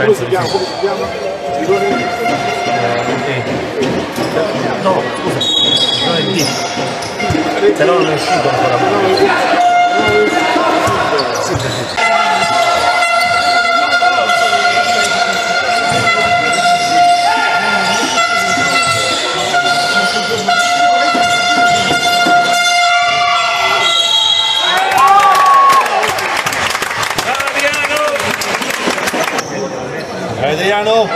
penso di sì. Eh, no, scusa, giovedì. Però non è uscito ancora. Adriano,